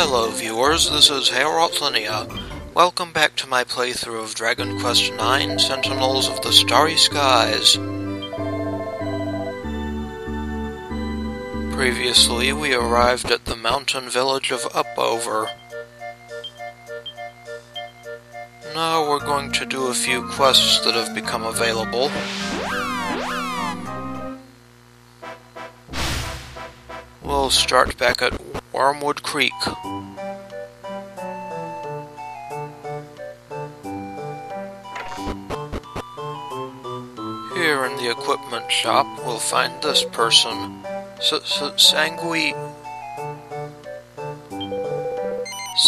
Hello viewers, this is Heorot Linea. Welcome back to my playthrough of Dragon Quest IX Sentinels of the Starry Skies. Previously, we arrived at the mountain village of Upover. Now we're going to do a few quests that have become available. We'll start back at Wormwood Creek. Here in the equipment shop, we'll find this person. Sangui.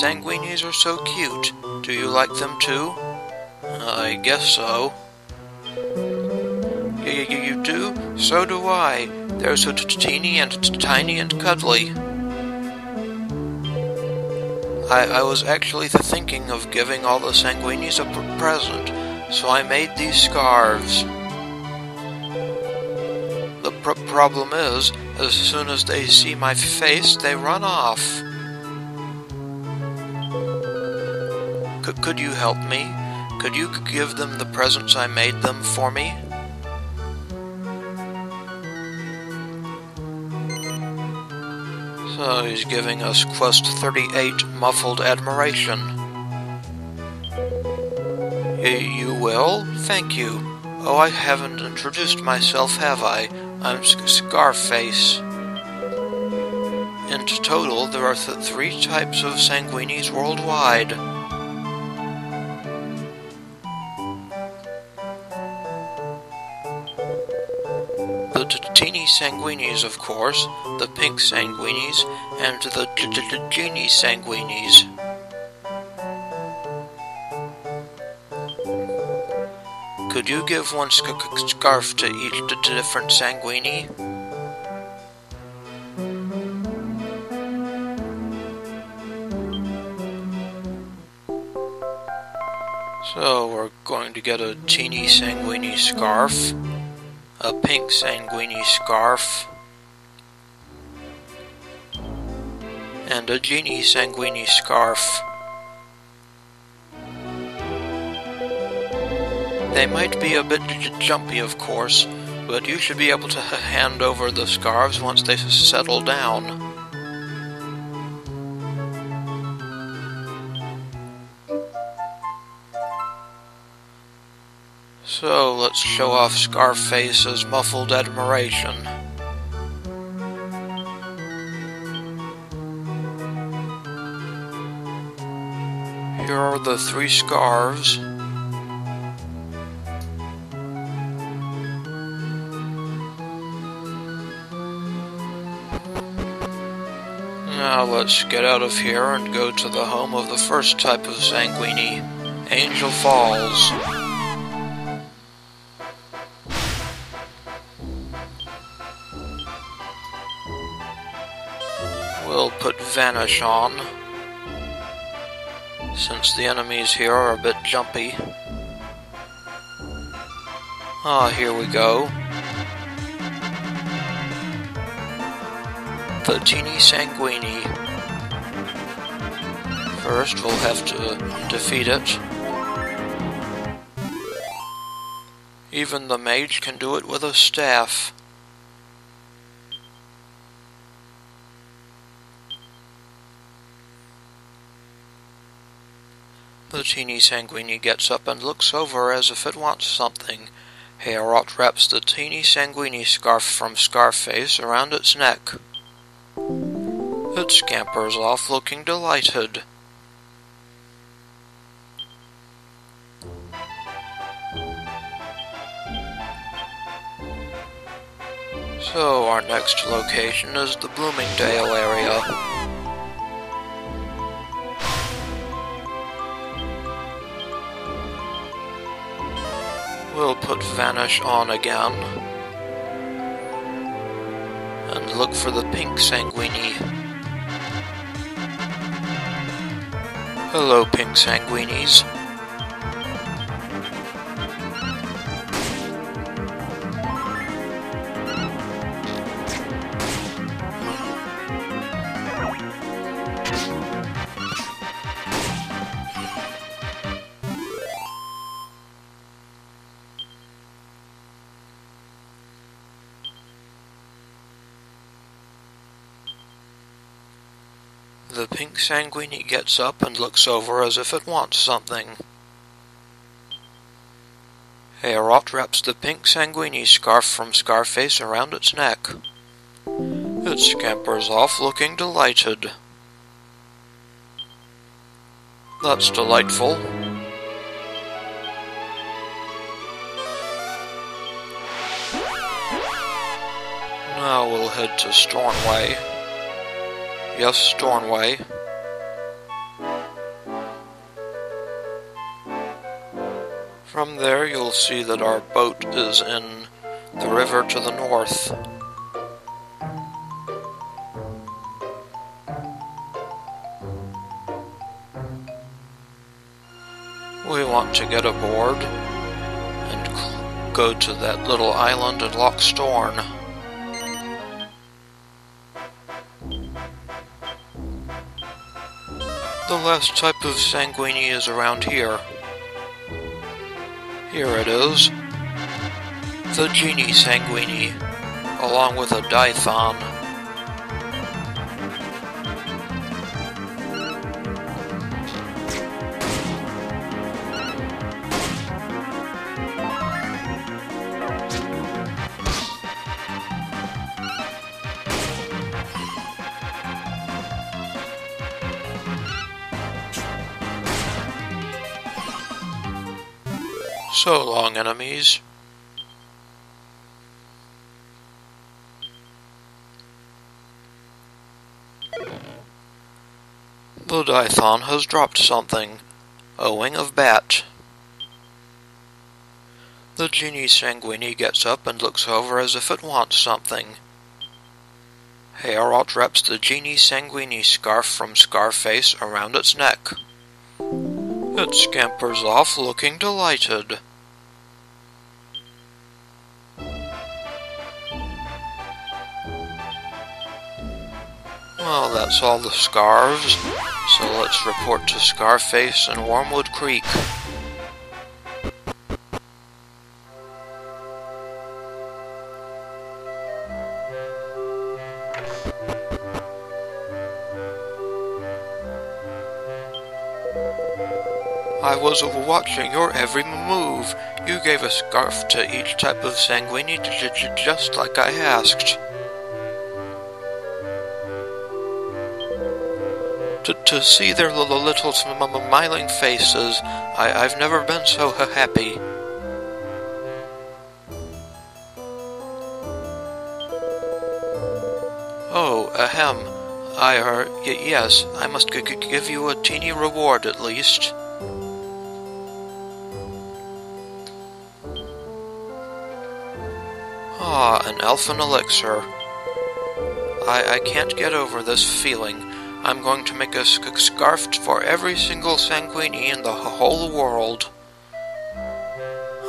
Sanguinies are so cute. Do you like them too? I guess so. Y you do? So do I. They're so teeny and tiny and cuddly. I, I was actually thinking of giving all the sanguinis a present, so I made these scarves. The pr problem is, as soon as they see my face, they run off. C could you help me? Could you give them the presents I made them for me? So he's giving us quest 38, Muffled Admiration. Y you will? Thank you. Oh, I haven't introduced myself, have I? I'm Scarface. In total, there are th three types of sanguinies worldwide. Teeny sanguinies, of course, the pink sanguinis, and the genie sanguinis. Could you give one sc scarf to each different sanguini? So we're going to get a teeny sanguini scarf a pink sanguini scarf, and a genie sanguini scarf. They might be a bit jumpy, of course, but you should be able to hand over the scarves once they settle down. So let's show off Scarface's muffled admiration. Here are the three scarves. Now let's get out of here and go to the home of the first type of Sanguini, Angel Falls. Vanish on, since the enemies here are a bit jumpy. Ah, here we go. Genie Sanguini. First, we'll have to defeat it. Even the mage can do it with a staff. The teeny sanguini gets up and looks over as if it wants something. Heorot wraps the teeny sanguini scarf from Scarface around its neck. It scampers off looking delighted. So our next location is the Bloomingdale area. We'll put Vanish on again. And look for the pink Sanguini. Hello, pink Sanguinis. The pink sanguini gets up and looks over as if it wants something. Heorot wraps the pink sanguini scarf from Scarface around its neck. It scampers off looking delighted. That's delightful. Now we'll head to Stornway. Yes, Stornway. From there you'll see that our boat is in the river to the north. We want to get aboard and go to that little island in Loch Storn. Last type of sanguini is around here. Here it is. The Genie Sanguini, along with a Dython. So long, enemies. The Dython has dropped something. A wing of bat. The genie Sanguini gets up and looks over as if it wants something. Heorot wraps the genie Sanguini scarf from Scarface around its neck. It scampers off looking delighted. Well, that's all the scarves, so let's report to Scarface and Wormwood Creek. I was watching your every move. You gave a scarf to each type of sanguini just like I asked. To, to see their little smiling faces, I, I've never been so happy. Oh, ahem. I, er, yes, I must give you a teeny reward at least. Ah, an elfin elixir. I, I can't get over this feeling. I'm going to make a scarf for every single sanguini in the whole world.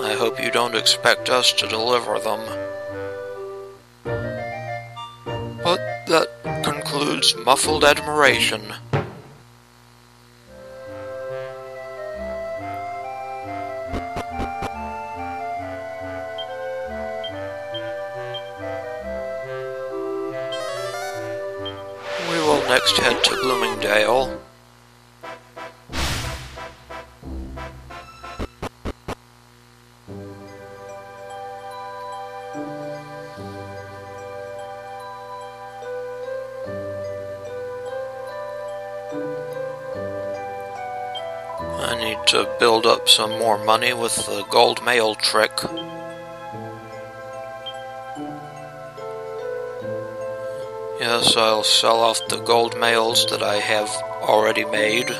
I hope you don't expect us to deliver them. But that concludes Muffled Admiration. Next head to Bloomingdale. I need to build up some more money with the gold mail trick. I'll sell off the gold mails that I have already made.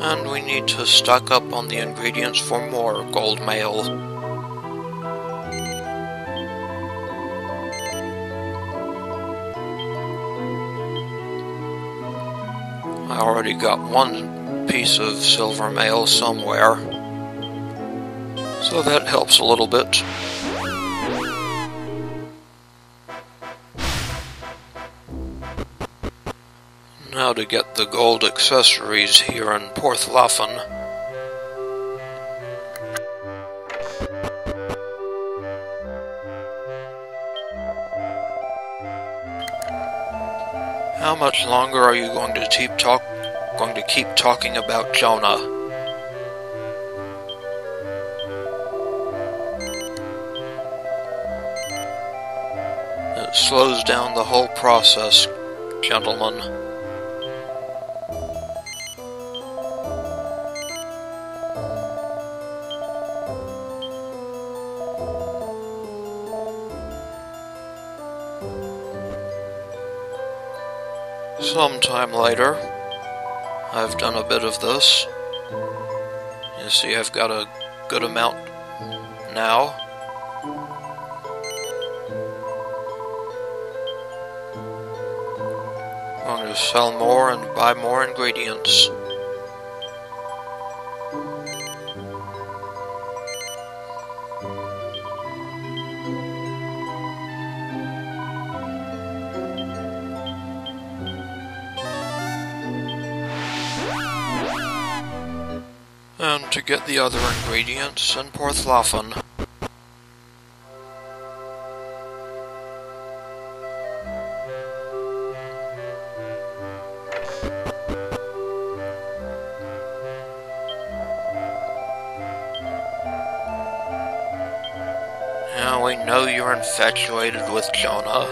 And we need to stock up on the ingredients for more gold mail. got one piece of silver mail somewhere. So that helps a little bit. Now to get the gold accessories here in Porth Llaffan. How much longer are you going to keep talk going to keep talking about Jonah? It slows down the whole process, gentlemen. Sometime later, I've done a bit of this. You see, I've got a good amount now. I'm going to sell more and buy more ingredients. And to get the other ingredients in Porth Llaffan. Now we know you're infatuated with Jonah.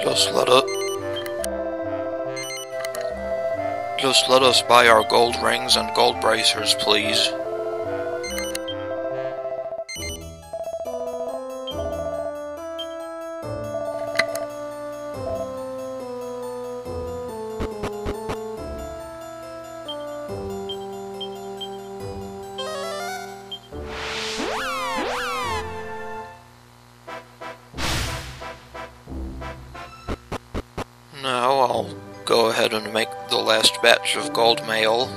Just let it Just let us buy our gold rings and gold bracers, please. Now I'll go ahead and make last batch of gold mail.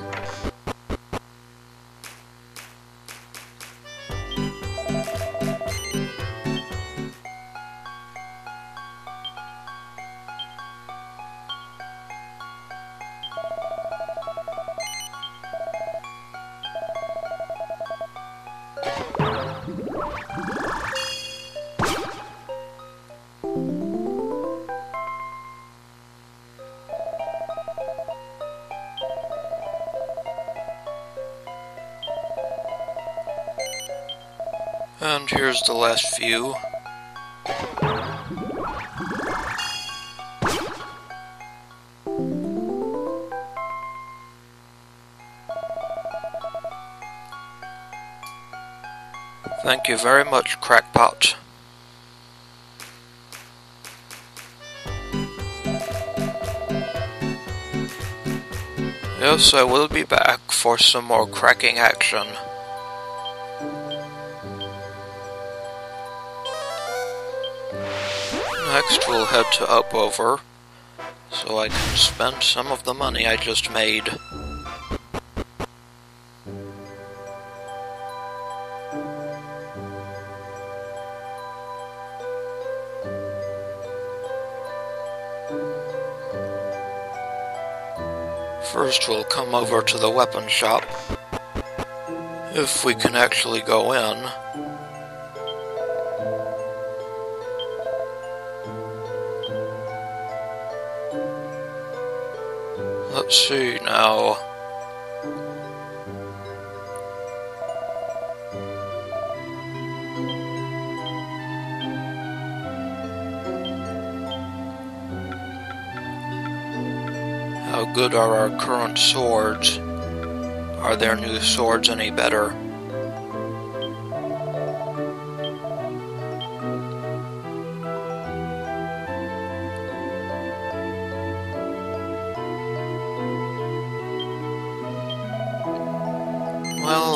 And here's the last few. Thank you very much, Krak Pot. Yes, I will be back for some more cracking action. We'll head to Upover, so I can spend some of the money I just made. First, we'll come over to the weapon shop. If we can actually go in. See now. How good are our current swords? Are their new swords any better?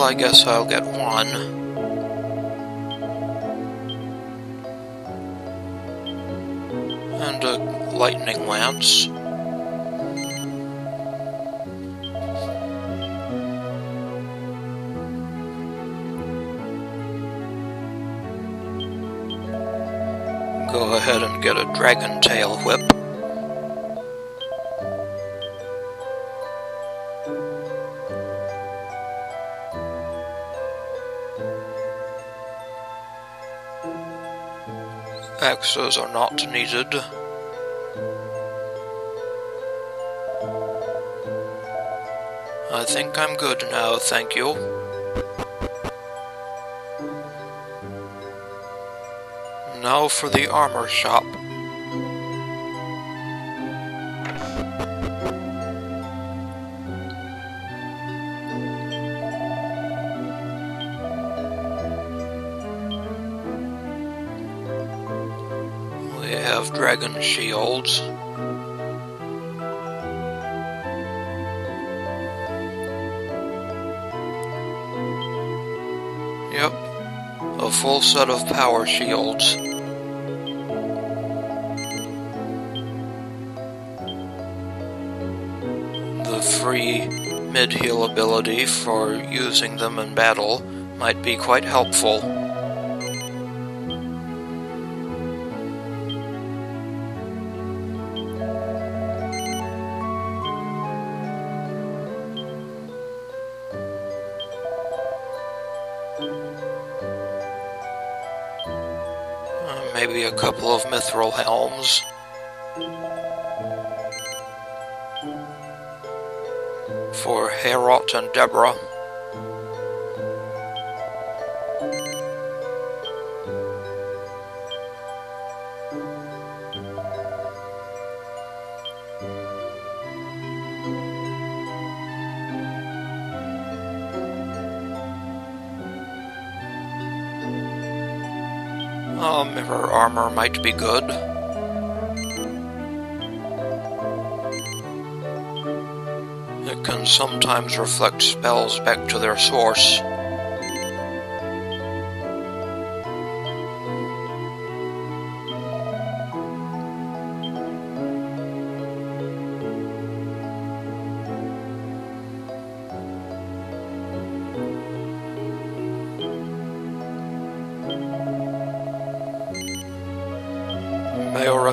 I guess I'll get one. And a lightning lance. Go ahead and get a dragon tail whip. Axes are not needed. I think I'm good now, thank you. Now for the armor shop. We have dragon shields. Yep, a full set of power shields. The free mid-heal ability for using them in battle might be quite helpful. Maybe a couple of mithril helms. For Heorot and Deborah. Armor might be good. It can sometimes reflect spells back to their source.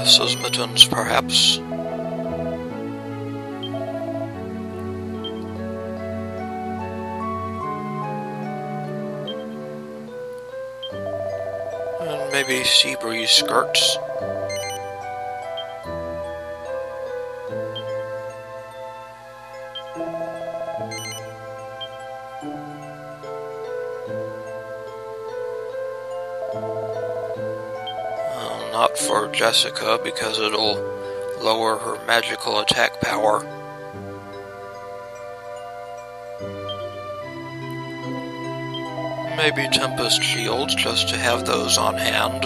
Mayoress's mittens, perhaps. And maybe sea breeze skirts. Not for Jessica because it'll lower her magical attack power. Maybe Tempest Shields just to have those on hand.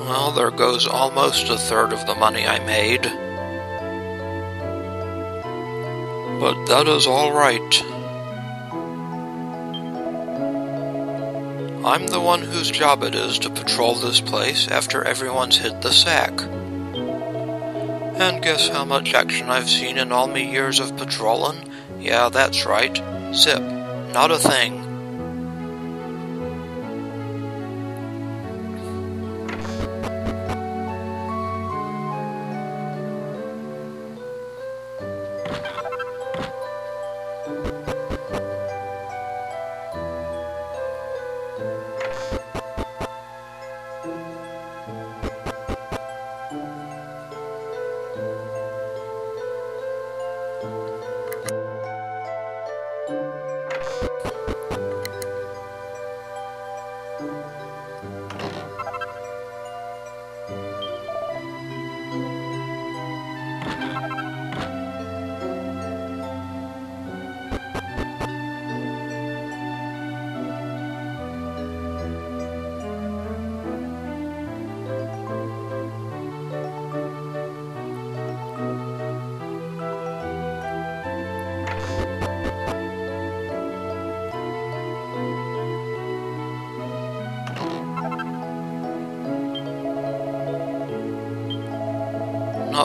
Well, there goes almost a third of the money I made. But that is alright. I'm the one whose job it is to patrol this place after everyone's hit the sack. And guess how much action I've seen in all me years of patrolling? Yeah, that's right. Zip. Not a thing.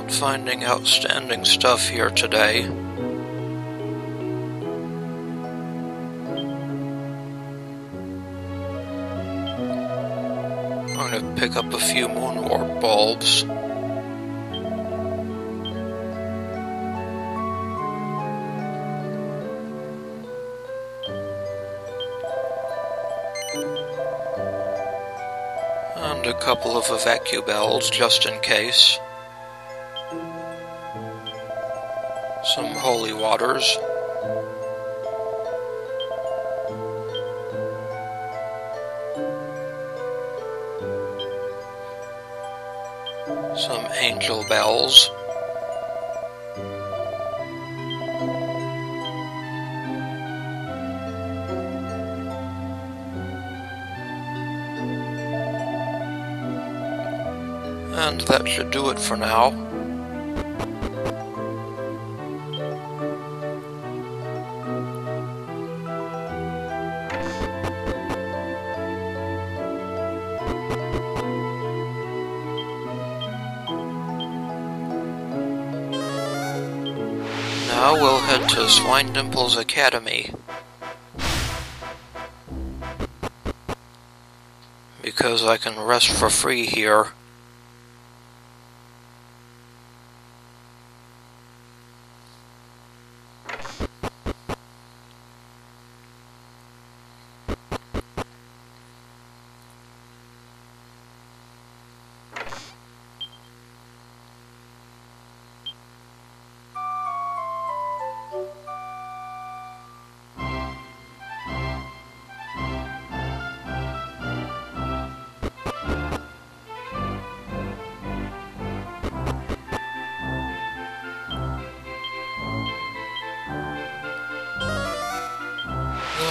finding outstanding stuff here today. I'm going to pick up a few moonwort bulbs. And a couple of evac-u-bells just in case. Waters. Some angel bells. And that should do it for now. To Swinedimple's Academy. Because I can rest for free here.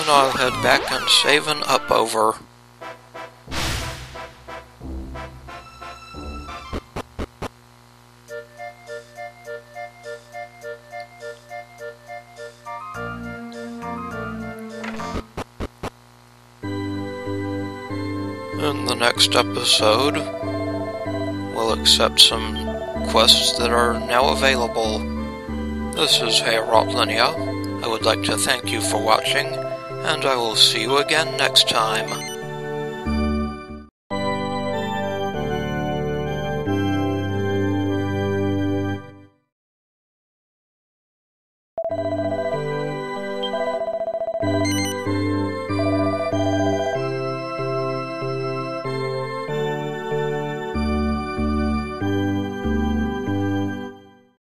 Then I'll head back and save an Upover. In the next episode, we'll accept some quests that are now available. This is Hey Linea. I would like to thank you for watching, and I will see you again next time.